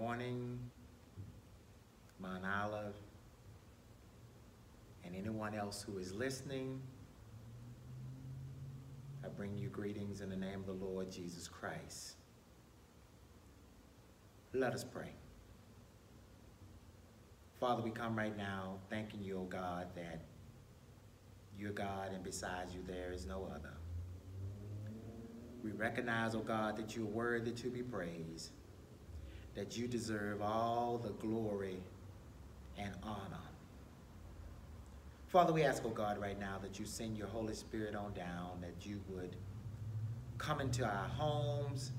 morning, Mount Olive, and anyone else who is listening. I bring you greetings in the name of the Lord Jesus Christ. Let us pray. Father, we come right now thanking you, O God, that you're God and besides you there is no other. We recognize, O God, that you're worthy to be praised, that you deserve all the glory and honor. Father, we ask, oh God, right now that you send your Holy Spirit on down, that you would come into our homes,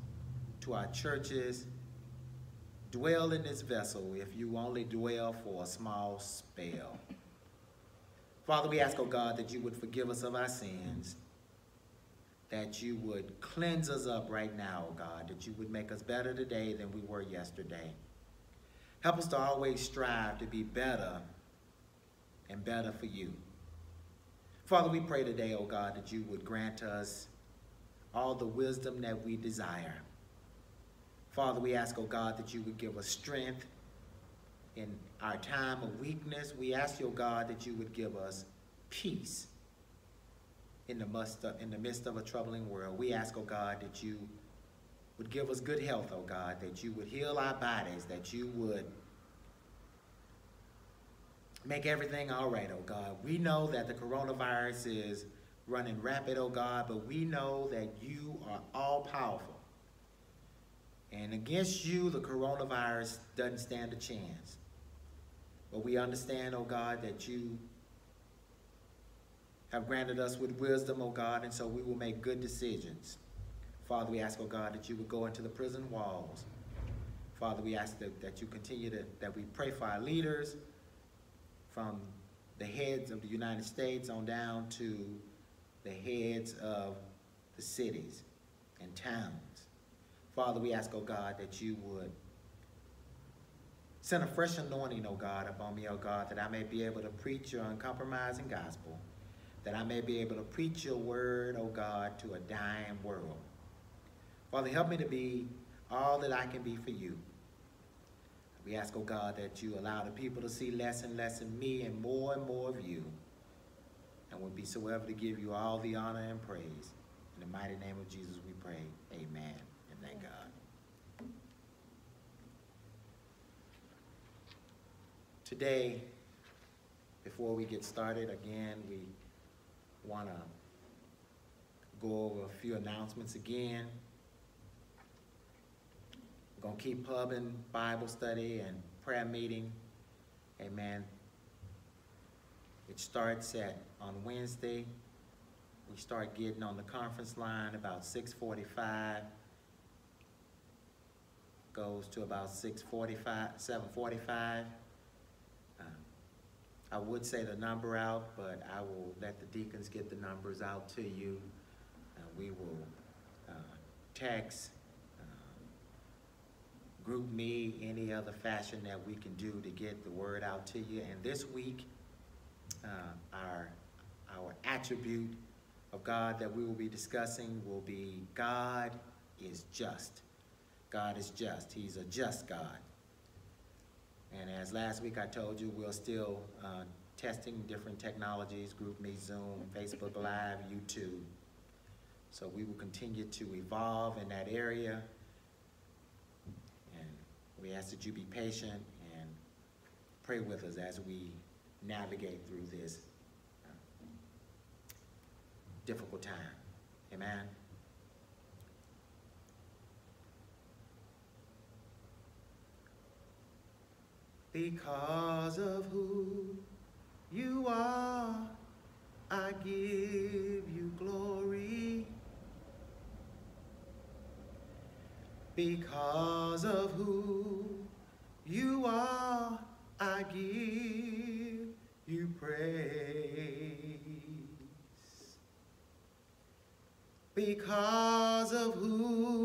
to our churches, dwell in this vessel if you only dwell for a small spell. Father, we ask, oh God, that you would forgive us of our sins, that you would cleanse us up right now, God, that you would make us better today than we were yesterday. Help us to always strive to be better and better for you. Father, we pray today, oh God, that you would grant us all the wisdom that we desire. Father, we ask, oh God, that you would give us strength in our time of weakness. We ask oh God, that you would give us peace in the, midst of, in the midst of a troubling world. We ask, oh God, that you would give us good health, oh God, that you would heal our bodies, that you would make everything all right, oh God. We know that the coronavirus is running rapid, oh God, but we know that you are all powerful. And against you, the coronavirus doesn't stand a chance. But we understand, oh God, that you have granted us with wisdom, oh God, and so we will make good decisions. Father, we ask, oh God, that you would go into the prison walls. Father, we ask that, that you continue to, that we pray for our leaders, from the heads of the United States on down to the heads of the cities and towns. Father, we ask, oh God, that you would send a fresh anointing, oh God, upon me, oh God, that I may be able to preach your uncompromising gospel, that I may be able to preach your word, oh God, to a dying world. Father, help me to be all that I can be for you. We ask, oh God, that you allow the people to see less and less of me and more and more of you. And we'll be so ever to give you all the honor and praise. In the mighty name of Jesus we pray. Amen. And thank God. Today, before we get started, again, we want to go over a few announcements again. We're going to keep pubbing Bible study and prayer meeting. Amen. It starts at on Wednesday. We start getting on the conference line about 645. Goes to about 645, 745. Uh, I would say the number out, but I will let the deacons get the numbers out to you. Uh, we will uh, text GroupMe, any other fashion that we can do to get the word out to you. And this week, uh, our, our attribute of God that we will be discussing will be God is just. God is just. He's a just God. And as last week I told you, we're still uh, testing different technologies, GroupMe, Zoom, Facebook Live, YouTube. So we will continue to evolve in that area. And we ask that you be patient and pray with us as we navigate through this uh, difficult time. Amen. Because of who you are, I give you glory. Because of who you are, I give you praise. Because of who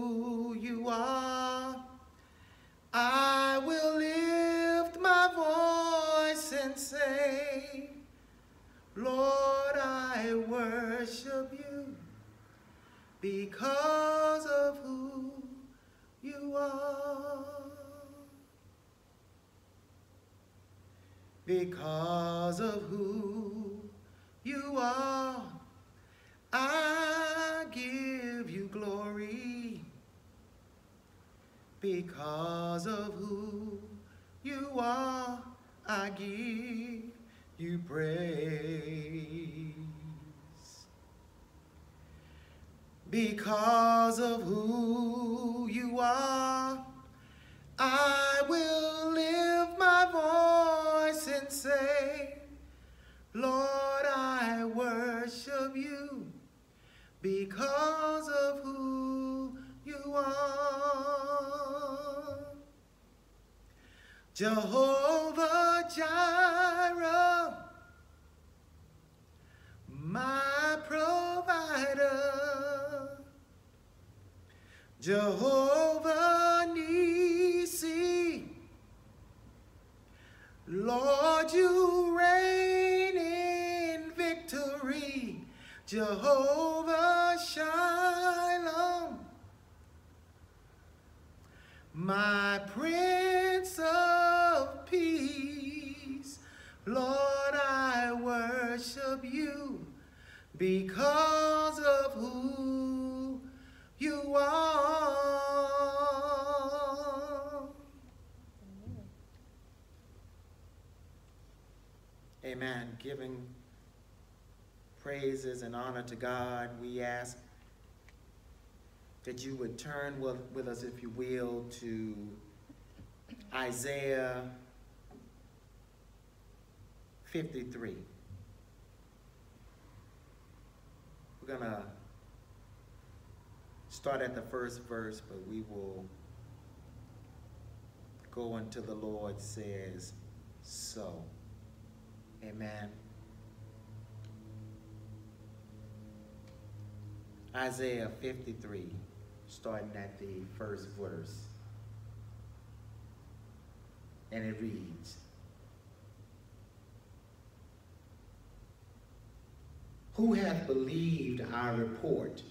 because of who you are. Because of who you are, I give you glory. Because of who you are, I give you praise. Because of who you are, I will lift my voice and say, Lord, I worship you because of who you are. Jehovah Jireh, my provider. Jehovah Nisi, Lord, you reign in victory. Jehovah Shalom, my Prince of Peace. Lord, I worship you because of who you are. Amen. Giving praises and honor to God, we ask that you would turn with, with us, if you will, to Isaiah 53. We're going to start at the first verse, but we will go until the Lord says so. Amen. Isaiah 53, starting at the first verse. And it reads, Who hath believed our report,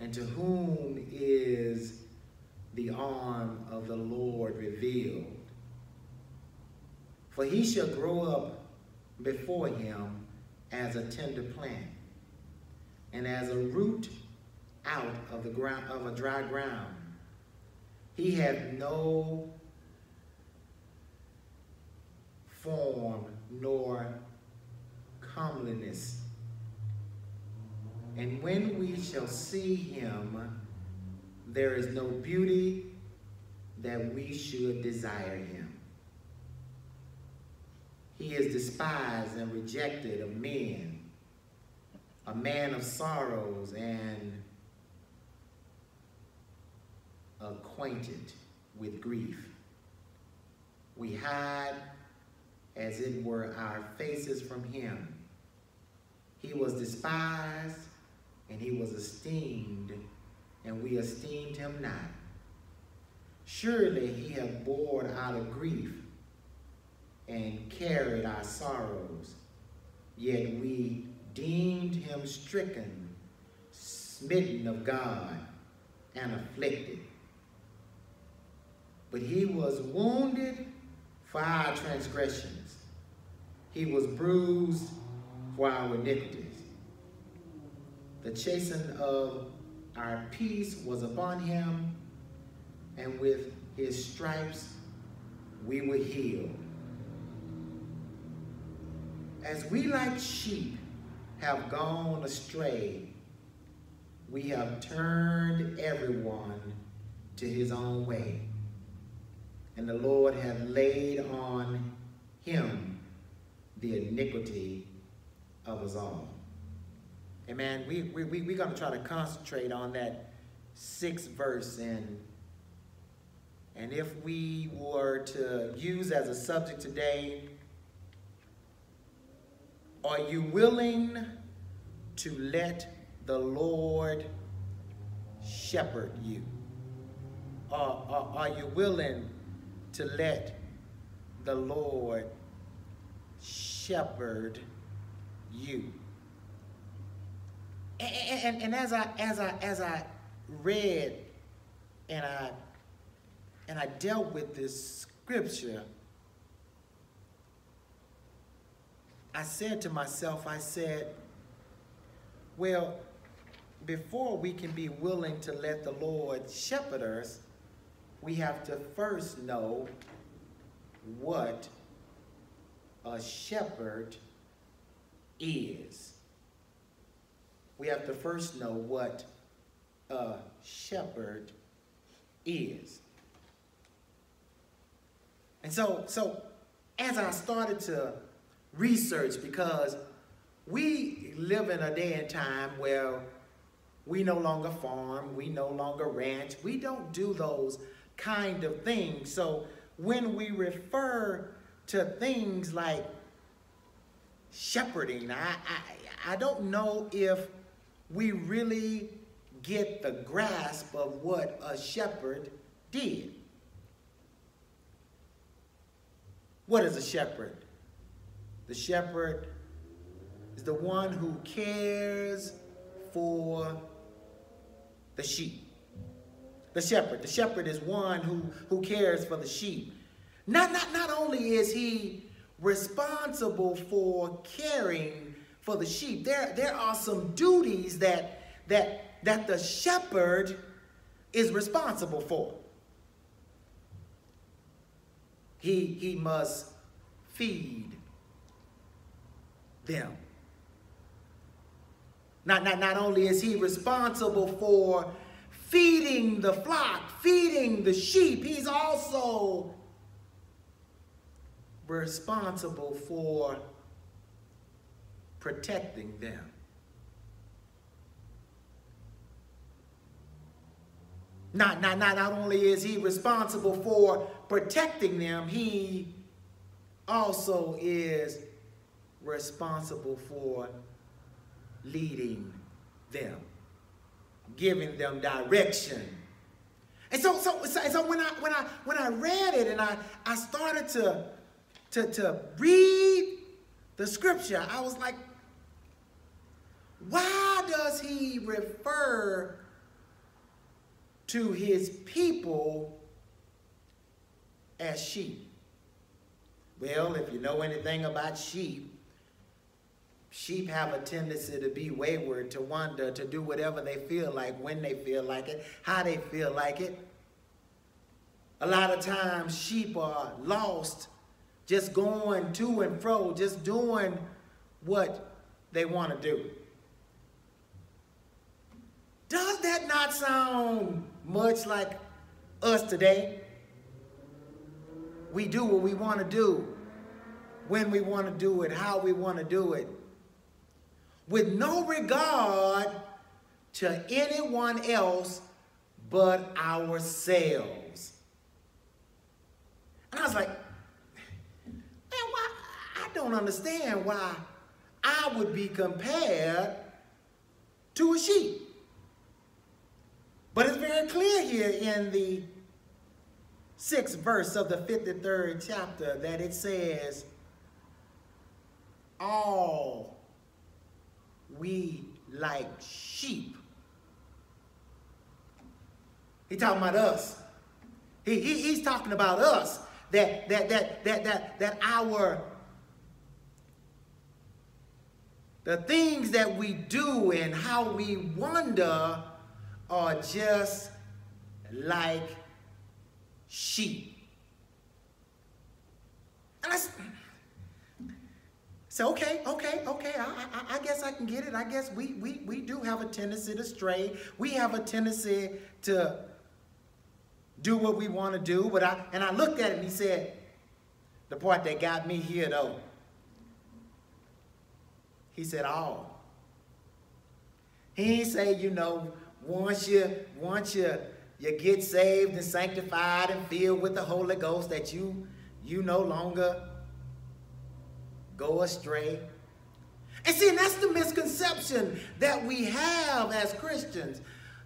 and to whom is the arm of the Lord revealed? For he shall grow up before him as a tender plant, and as a root out of the ground of a dry ground. He hath no form nor comeliness. And when we shall see him, there is no beauty that we should desire him. He is despised and rejected of men, a man of sorrows and acquainted with grief. We hide, as it were, our faces from him. He was despised and he was esteemed, and we esteemed him not. Surely he hath borne our grief and carried our sorrows, yet we deemed him stricken, smitten of God, and afflicted. But he was wounded for our transgressions. He was bruised for our iniquities. The chastening of our peace was upon him, and with his stripes we were healed. As we like sheep have gone astray, we have turned everyone to his own way. And the Lord hath laid on him the iniquity of us all. Amen. We, we, we, we're going to try to concentrate on that sixth verse. And, and if we were to use as a subject today, are you willing to let the Lord shepherd you? Or, or are you willing to let the Lord shepherd you? And, and, and, as I as I as I read and I and I dealt with this scripture, I said to myself, I said, well, before we can be willing to let the Lord shepherd us, we have to first know what a shepherd is. We have to first know what a shepherd is. And so, so as I started to research, because we live in a day and time where we no longer farm, we no longer ranch, we don't do those kind of things. So when we refer to things like shepherding, I, I, I don't know if we really get the grasp of what a shepherd did. What is a shepherd? The shepherd is the one who cares for the sheep. The shepherd. The shepherd is one who, who cares for the sheep. Not, not, not only is he responsible for caring for the sheep, there, there are some duties that, that, that the shepherd is responsible for. He, he must feed them. Not, not, not only is he responsible for feeding the flock, feeding the sheep, he's also responsible for protecting them. Not, not, not, not only is he responsible for protecting them, he also is responsible for leading them, giving them direction. And so, so, so, so when I when I when I read it and I, I started to, to to read the scripture, I was like, why does he refer to his people as sheep? Well, if you know anything about sheep, sheep have a tendency to be wayward, to wander, to do whatever they feel like, when they feel like it, how they feel like it. A lot of times sheep are lost, just going to and fro, just doing what they want to do. Does that not sound much like us today? We do what we want to do, when we want to do it, how we want to do it with no regard to anyone else but ourselves. And I was like, man, why? I don't understand why I would be compared to a sheep. But it's very clear here in the sixth verse of the 53rd chapter that it says, all we like sheep. He talking about us. He, he, he's talking about us. That, that, that, that, that, that our, the things that we do and how we wonder are just like sheep. And I, so okay, okay, okay, I, I, I, guess I can get it. I guess we, we, we do have a tendency to stray. We have a tendency to do what we want to do. But I, and I looked at it and he said, the part that got me here though, he said, all. He ain't say, you know, once you, once you, you get saved and sanctified and filled with the Holy Ghost that you, you no longer go astray. And see, and that's the misconception that we have as Christians.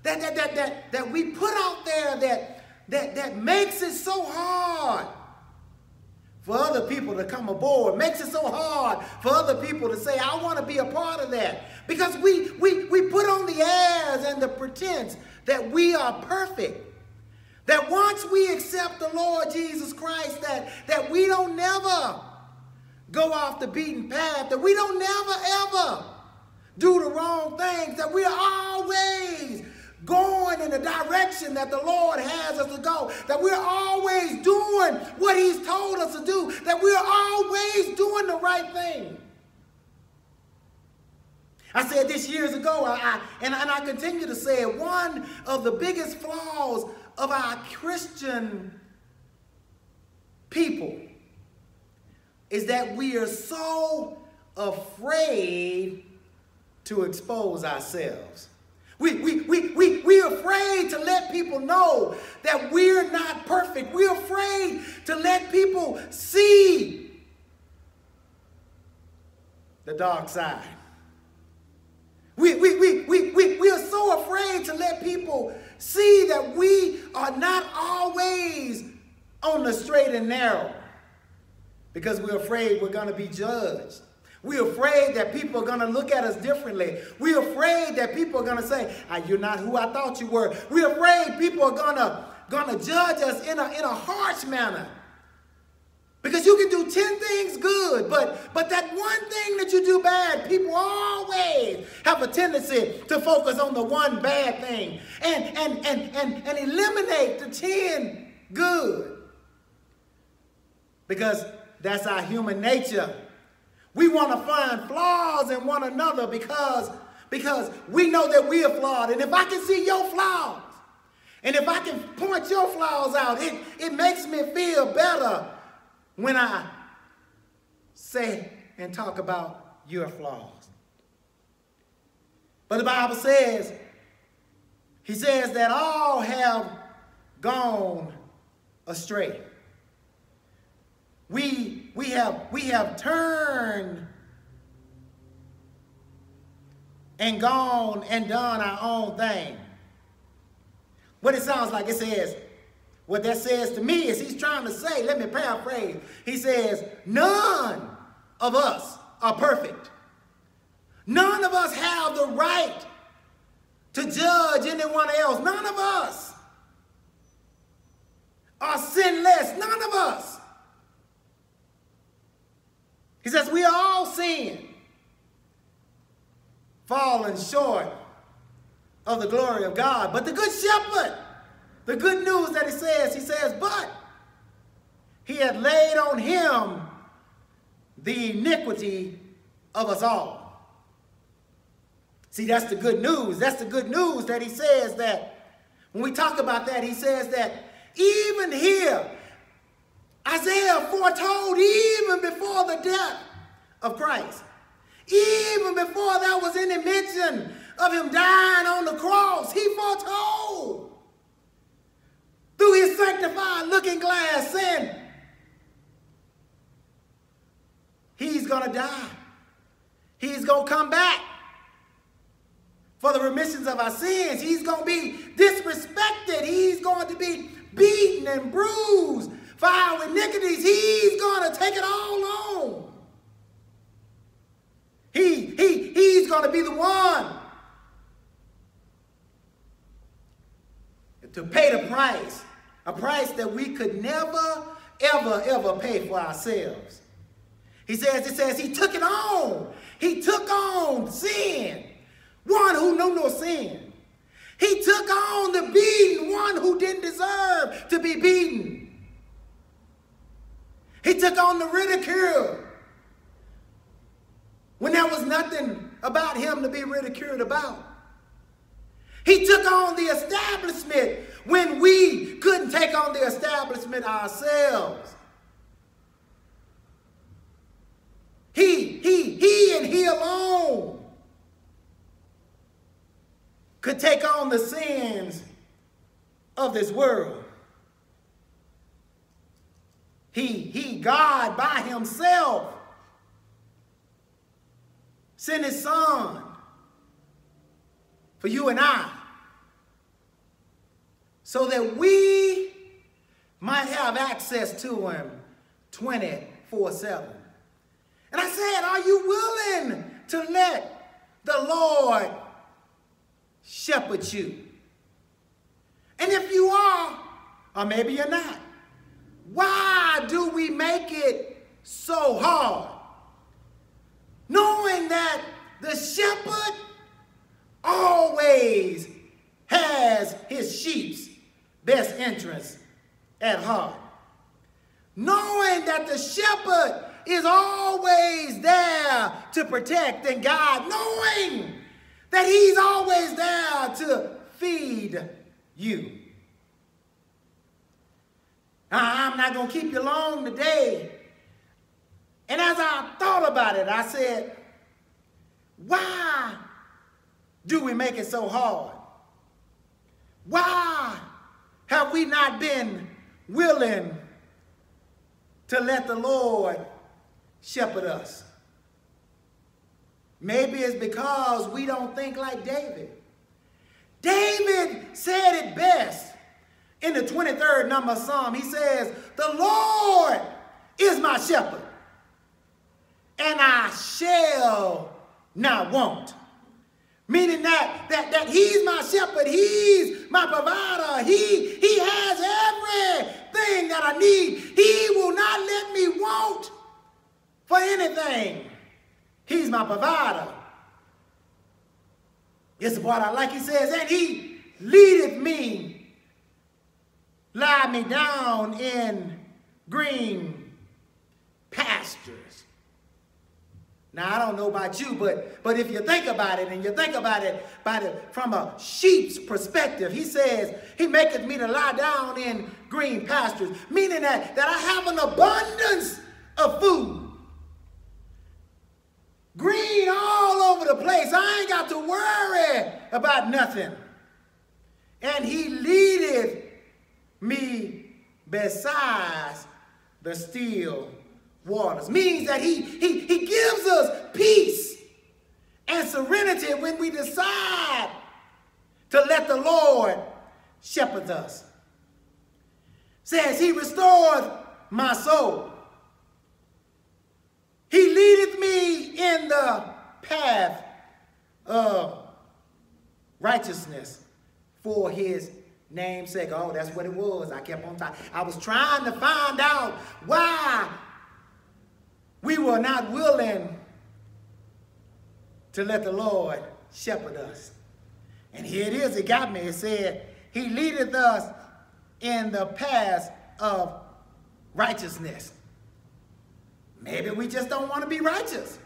That, that, that, that, that we put out there that, that, that makes it so hard for other people to come aboard, makes it so hard for other people to say, I want to be a part of that. Because we, we, we put on the airs and the pretense that we are perfect. That once we accept the Lord Jesus Christ, that, that we don't never go off the beaten path, that we don't never ever do the wrong things, that we are always direction that the Lord has us to go, that we're always doing what He's told us to do, that we're always doing the right thing. I said this years ago, I, I, and, and I continue to say it, one of the biggest flaws of our Christian people is that we are so afraid to expose ourselves. We, we, we, we, afraid to let people know that we're not perfect. We're afraid to let people see the dark side. We, we, we, we, we, we are so afraid to let people see that we are not always on the straight and narrow because we're afraid we're going to be judged. We're afraid that people are going to look at us differently. We're afraid that people are going to say, ah, you're not who I thought you were. We're afraid people are going to, going to judge us in a, in a harsh manner. Because you can do 10 things good, but, but that one thing that you do bad, people always have a tendency to focus on the one bad thing and, and, and, and, and eliminate the 10 good. Because that's our human nature. We want to find flaws in one another because, because we know that we are flawed. And if I can see your flaws, and if I can point your flaws out, it, it makes me feel better when I say and talk about your flaws. But the Bible says, he says that all have gone astray. We, we, have, we have turned and gone and done our own thing. What it sounds like, it says, what that says to me is he's trying to say, let me paraphrase. He says, none of us are perfect. None of us have the right to judge anyone else. None of us are sinless. None of us. He says, we are all sin, falling short of the glory of God. But the good shepherd, the good news that he says, he says, but he had laid on him the iniquity of us all. See, that's the good news. That's the good news that he says that when we talk about that, he says that even here, Isaiah foretold even before the death of Christ, even before there was any mention of him dying on the cross, he foretold through his sanctified looking glass, saying, He's going to die. He's going to come back for the remissions of our sins. He's going to be disrespected. He's going to be beaten and bruised for our iniquities. He's going to take it all on. He, he, he's going to be the one to pay the price a price that we could never, ever, ever pay for ourselves. He says, it says he took it on. He took on sin, one who knew no sin. He took on the beating, one who didn't deserve to be beaten. He took on the ridicule when there was nothing about him to be ridiculed about. He took on the establishment when we couldn't take on the establishment ourselves. He, he, he and he alone could take on the sins of this world. He, he, God by himself, sent his son for you and I so that we might have access to him 24 7. And I said, Are you willing to let the Lord shepherd you? And if you are, or maybe you're not, why do we make it so hard? Knowing that the shepherd always has his sheep's best interest at heart. Knowing that the shepherd is always there to protect and guide, knowing that he's always there to feed you. Uh, I'm not going to keep you long today. And as I thought about it, I said, why do we make it so hard? Why have we not been willing to let the Lord shepherd us? Maybe it's because we don't think like David. David said it best in the 23rd number Psalm. He says, The Lord is my shepherd, and I shall not want. Meaning that, that, that he's my shepherd, he's my provider, he, he has everything that I need. He will not let me want for anything. He's my provider. It's the part I like. He says, and he leadeth me, lie me down in green pastures. Now, I don't know about you, but, but if you think about it, and you think about it by the, from a sheep's perspective, he says, he maketh me to lie down in green pastures, meaning that, that I have an abundance of food. Green all over the place. I ain't got to worry about nothing. And he leadeth me besides the still waters. Means that he, he, he gives us peace and serenity when we decide to let the Lord shepherd us. Says he restored my soul. He leadeth me in the path of righteousness for his namesake. Oh, that's what it was. I kept on talking. I was trying to find out why we were not willing to let the Lord shepherd us. And here it is, it got me. It said, He leadeth us in the path of righteousness. Maybe we just don't want to be righteous.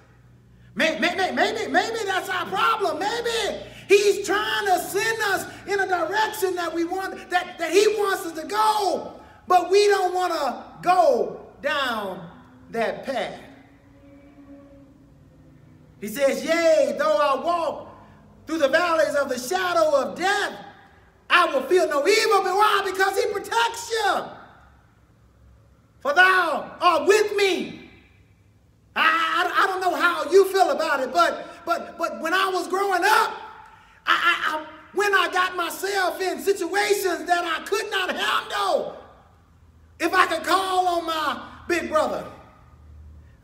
Maybe, maybe, maybe, maybe that's our problem. Maybe he's trying to send us in a direction that we want, that, that he wants us to go, but we don't want to go down that path. He says, Yea, though I walk through the valleys of the shadow of death, I will feel no evil. But why? Because he protects you. For thou art with me. I, I, I don't know how you feel about it, but but but when I was growing up, I, I, when I got myself in situations that I could not handle, if I could call on my big brother,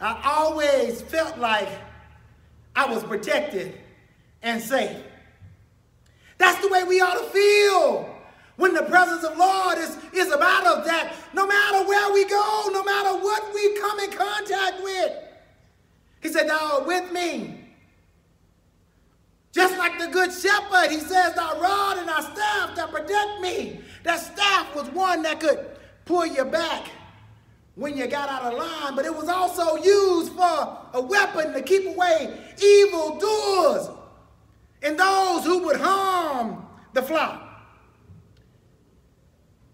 I always felt like I was protected and safe. That's the way we ought to feel when the presence of Lord is, is about us that no matter where we go, no matter what we come in contact with, he said, thou art with me. Just like the good shepherd, he says, thy rod and thy staff that protect me. That staff was one that could pull you back when you got out of line, but it was also used for a weapon to keep away evil doers and those who would harm the flock.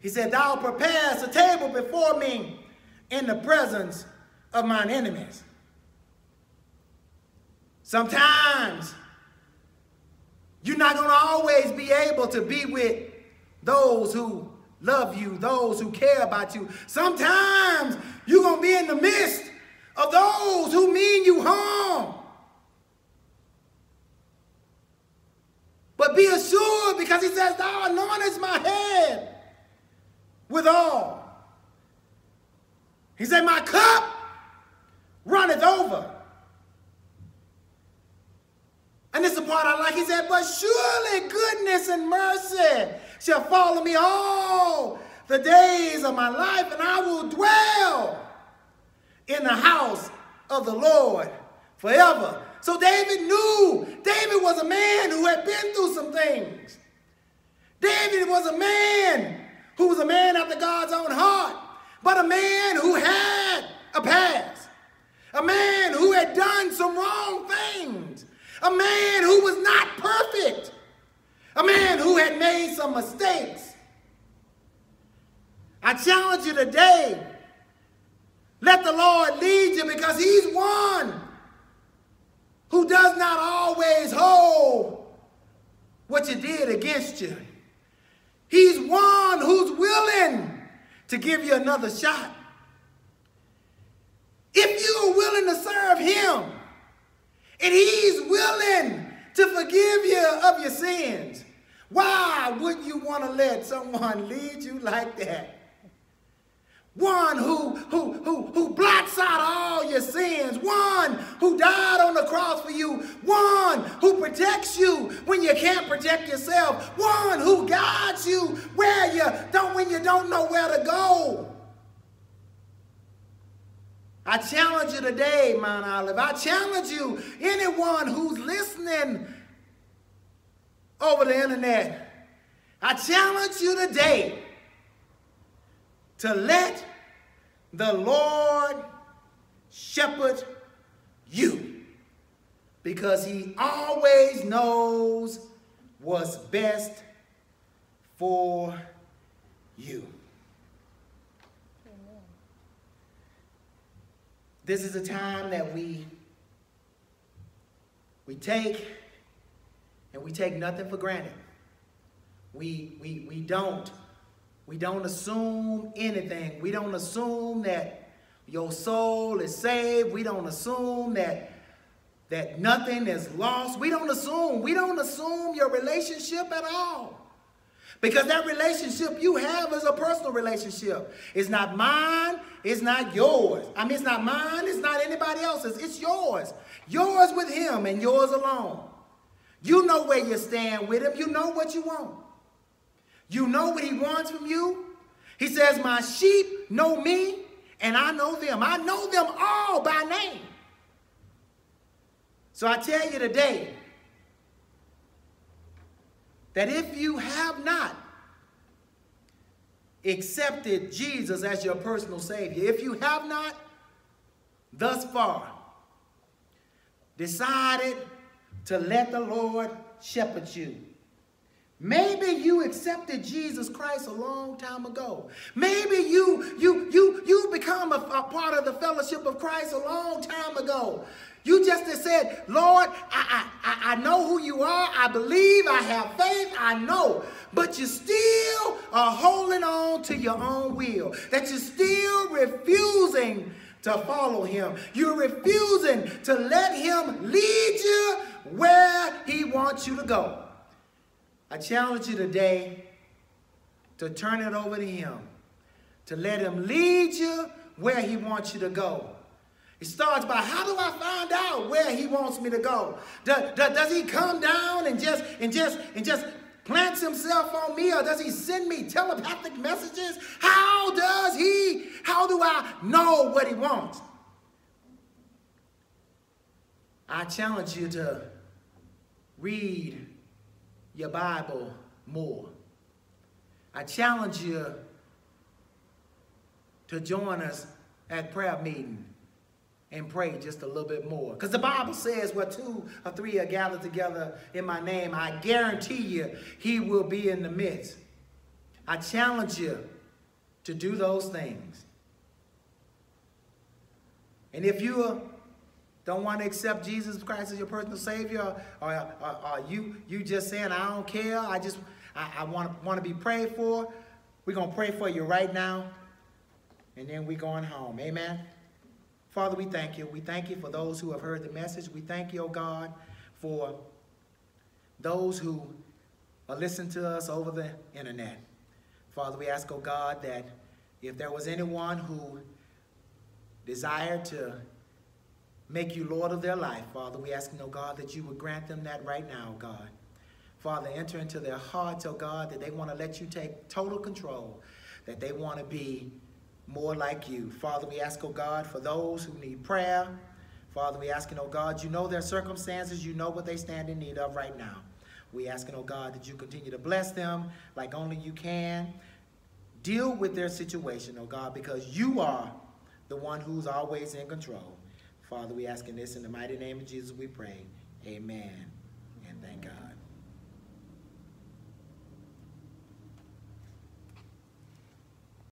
He said, Thou prepares a table before me in the presence of mine enemies. Sometimes you're not going to always be able to be with those who love you, those who care about you. Sometimes you're going to be in the midst of those who mean you harm. But be assured because he says, Thou anointest my head with oil. He said, My cup runneth over. And this is the part I like. He said, But surely goodness and mercy shall follow me all the days of my life, and I will dwell in the house of the Lord forever. So David knew David was a man who had been through some things. David was a man who was a man after God's own heart, but a man who had a past, a man who had done some wrong things, a man who was not perfect, a man who had made some mistakes. I challenge you today, let the Lord lead you because he's one who does not always hold what you did against you. He's one who's willing to give you another shot. If you are willing to serve him and he's willing to forgive you of your sins, why would you want to let someone lead you like that? One who, who, who, who blots out all your sins. One who died on the cross for you. One who protects you when you can't protect yourself. One who guides you where you don't when you don't know where to go. I challenge you today, Mount Olive. I challenge you, anyone who's listening over the internet. I challenge you today to let the Lord shepherd you because he always knows what's best for you. Amen. This is a time that we we take and we take nothing for granted. We, we, we don't we don't assume anything. We don't assume that your soul is saved. We don't assume that that nothing is lost. We don't assume. We don't assume your relationship at all. Because that relationship you have is a personal relationship. It's not mine, it's not yours. I mean, it's not mine, it's not anybody else's. It's yours. Yours with him and yours alone. You know where you stand with him. You know what you want. You know what he wants from you? He says, My sheep know me, and I know them. I know them all by name. So I tell you today that if you have not accepted Jesus as your personal Savior, if you have not thus far decided to let the Lord shepherd you, Maybe you accepted Jesus Christ a long time ago. Maybe you you you you become a, a, part of the fellowship of Christ a long time ago. You just have said, Lord, I, I, I know who you are. I believe. I have faith. I know. But you still are holding on to your own will. That you're still refusing to follow him. You're refusing to let him lead you where he wants you to go. I challenge you today to turn it over to him, to let him lead you where he wants you to go. It starts by how do I find out where he wants me to go? Does, does, does he come down and just and just and just plants himself on me or does he send me telepathic messages? How does he, how do I know what he wants? I challenge you to read your Bible more. I challenge you to join us at prayer meeting and pray just a little bit more. Because the Bible says where two or three are gathered together in my name, I guarantee you he will be in the midst. I challenge you to do those things. And if you don't want to accept Jesus Christ as your personal Savior, or, you you just saying, I don't care, I just I, I want, to want to be prayed for, we're going to pray for you right now, and then we're going home. Amen? Father, we thank you. We thank you for those who have heard the message. We thank you, oh God, for those who are listening to us over the internet. Father, we ask, oh God, that if there was anyone who desired to make you Lord of their life, Father. We ask, oh God, that you would grant them that right now, God. Father, enter into their hearts, oh God, that they want to let you take total control, that they want to be more like you. Father, we ask, oh God, for those who need prayer. Father, we asking, oh God, you know their circumstances, you know what they stand in need of right now. We asking, oh God, that you continue to bless them like only you can. Deal with their situation, oh God, because you are the one who's always in control. Father, we ask in this in the mighty name of Jesus we pray. Amen. And thank God.